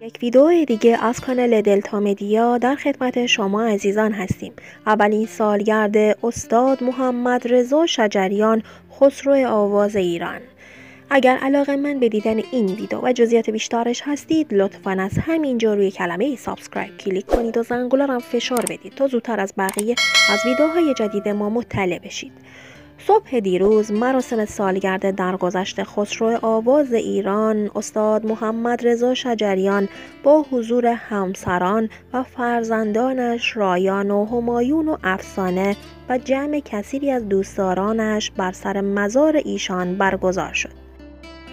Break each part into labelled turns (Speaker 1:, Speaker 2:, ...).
Speaker 1: یک ویدیو دیگه از کانال Delta Media در خدمت شما عزیزان هستیم. اولین سالگرد استاد محمد رضا شجریان خسرو آواز ایران. اگر علاقه من به دیدن این ویدیو و جزئیات بیشترش هستید لطفا از همینجا روی کلمه سابسکرایب کلیک کنید و زنگوله هم فشار بدید تا زودتر از بقیه از ویدیوهای جدید ما مطلع بشید. صبح دیروز مراسم سالگرد درگذشت خسرو آواز ایران استاد محمد رضا شجریان با حضور همسران و فرزندانش رایان و همایون و افسانه و جمع کثیری از دوستدارانش بر سر مزار ایشان برگزار شد.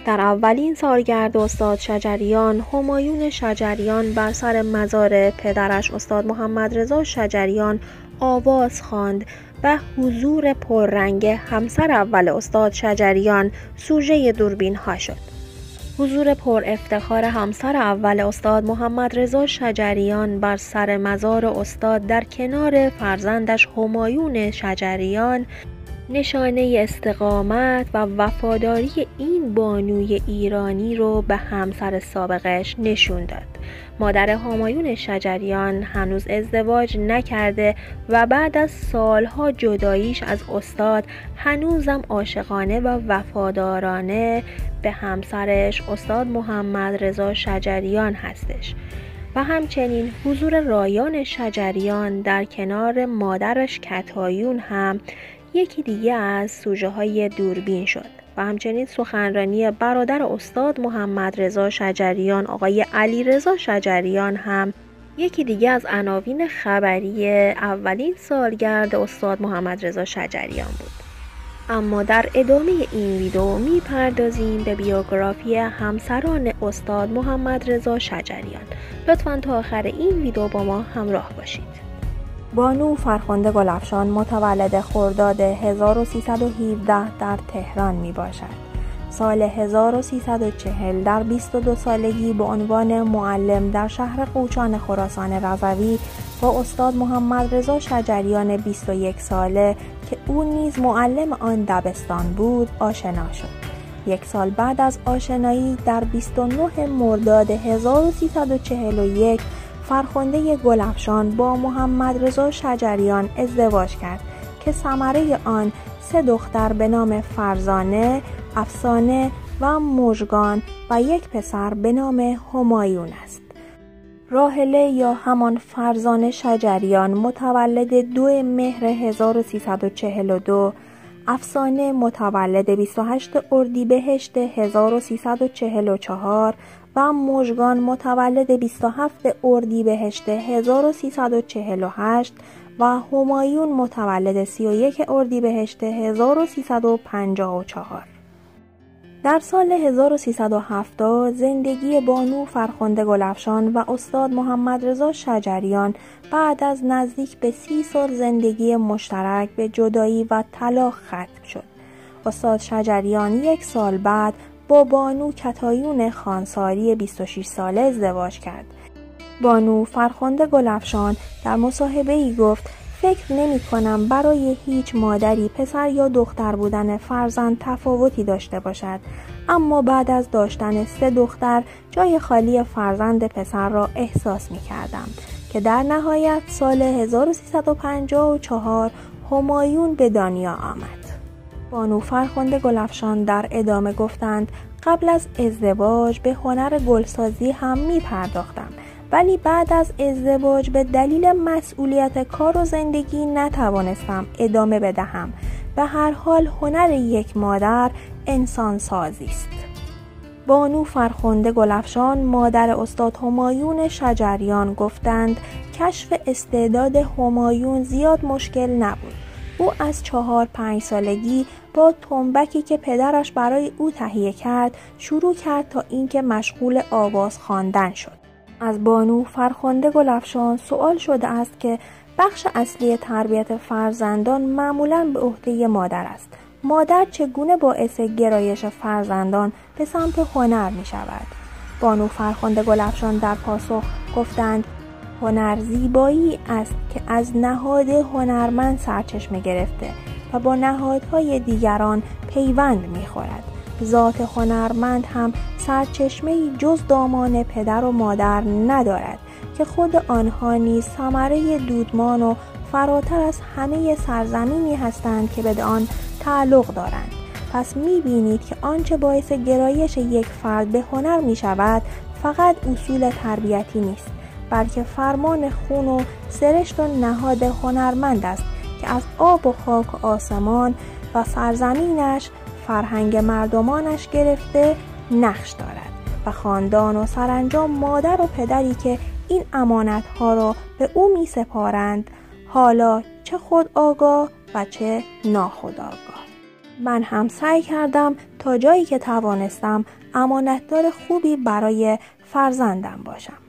Speaker 1: در اولین سالگرد استاد شجریان همایون شجریان بر سر مزار پدرش استاد محمد رضا شجریان آواز خواند و حضور پررنگ همسر اول استاد شجریان سوژه دوربین ها شد. حضور پر افتخار همسر اول استاد محمد رضا شجریان بر سر مزار استاد در کنار فرزندش همایون شجریان نشانه استقامت و وفاداری این بانوی ایرانی رو به همسر سابقش نشون داد. مادر همایون شجریان هنوز ازدواج نکرده و بعد از سالها جداییش از استاد هنوزم عاشقانه و وفادارانه به همسرش استاد محمد رضا شجریان هستش و همچنین حضور رایان شجریان در کنار مادرش کتایون هم یکی دیگه از سوژه های دوربین شد و همچنین سخنرانی برادر استاد محمد رضا شجریان آقای علی رضا شجریان هم یکی دیگه از عناوین خبری اولین سالگرد استاد محمد رضا شجریان بود. اما در ادامه این ویدیو می‌پردازیم به بیوگرافی همسران استاد محمد رضا شجریان. لطفا تا آخر این ویدیو با ما همراه باشید. بانو فرخنده گلفشان متولد خرداد 1317 در تهران می باشد. سال 1340 در 22 سالگی به عنوان معلم در شهر قوچان خراسان رضوی با استاد محمد رضا شجریان 21 ساله که او نیز معلم آن دبستان بود آشنا شد. یک سال بعد از آشنایی در 29 مرداد 1341 فرخنده گلفشان با محمد رضا شجریان ازدواج کرد که ثمره آن سه دختر به نام فرزانه، افسانه و مژگان و یک پسر به نام همایون است. راهله یا همان فرزانه شجریان متولد دو مهر 1342 افسانه متولد 28 اردیبهشت 1344 و مژگان متولد 27 اردیبهشت 1348 و همایون متولد 31 اردیبهشت 1354 در سال 1370 زندگی بانو فرخنده گلفشان و استاد محمد رضا شجریان بعد از نزدیک به سی سال زندگی مشترک به جدایی و طلاق ختم شد. استاد شجریان یک سال بعد با بانو کتایون خانساری 26 ساله ازدواج کرد. بانو فرخنده گلفشان در مصاحبه ای گفت فکر نمی کنم برای هیچ مادری پسر یا دختر بودن فرزند تفاوتی داشته باشد اما بعد از داشتن سه دختر جای خالی فرزند پسر را احساس می کردم که در نهایت سال 1354 همایون به دنیا آمد. بانو فرخنده گلفشان در ادامه گفتند قبل از ازدواج به هنر گلسازی هم می پرداختم ولی بعد از ازدواج به دلیل مسئولیت کار و زندگی نتوانستم ادامه بدهم. به هر حال هنر یک مادر انسان سازی است. بانو فرخنده گلفشان مادر استاد همایون شجریان گفتند کشف استعداد همایون زیاد مشکل نبود. او از چهار پنج سالگی با تنبکی که پدرش برای او تهیه کرد شروع کرد تا اینکه مشغول آواز خواندن شد. از بانو فرخنده گلفشان سوال شده است که بخش اصلی تربیت فرزندان معمولا به عهده مادر است. مادر چگونه باعث گرایش فرزندان به سمت هنر می شود بانو فرخنده گلفشان در پاسخ گفتند هنر زیبایی است که از نهاد هنرمند سرچشمه گرفته و با نهادهای دیگران پیوند می‌خورد. ذات هنرمند هم سرچشمه جز دامان پدر و مادر ندارد که خود آنها نیز ثمره دودمان و فراتر از همه سرزمینی هستند که به آن تعلق دارند. پس می بینید که آنچه باعث گرایش یک فرد به هنر می شود فقط اصول تربیتی نیست. بلکه فرمان خون و سرشت و نهاد هنرمند است که از آب و خاک و آسمان و سرزمینش فرهنگ مردمانش گرفته نقش دارد و خاندان و سرانجام مادر و پدری که این امانت ها را به او می سپارند حالا چه خود آگاه و چه ناخودآگاه. من هم سعی کردم تا جایی که توانستم امانتدار خوبی برای فرزندم باشم.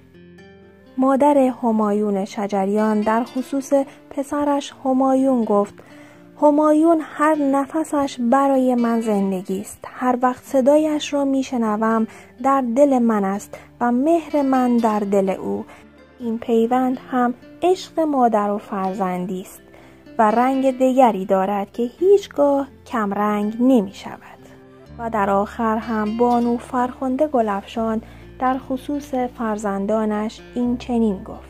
Speaker 1: مادر همایون شجریان در خصوص پسرش همایون گفت همایون هر نفسش برای من زندگی است. هر وقت صدایش را میشنوم در دل من است و مهر من در دل او. این پیوند هم عشق مادر و فرزندی است و رنگ دیگری دارد که هیچگاه کمرنگ نمی شود و در آخر هم بانو فرخنده گلفشان در خصوص فرزندانش این چنین گفت.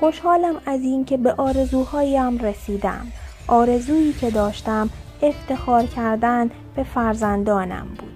Speaker 1: خوشحالم از اینکه به آرزوهایم رسیدم. آرزویی که داشتم افتخار کردن به فرزندانم بود.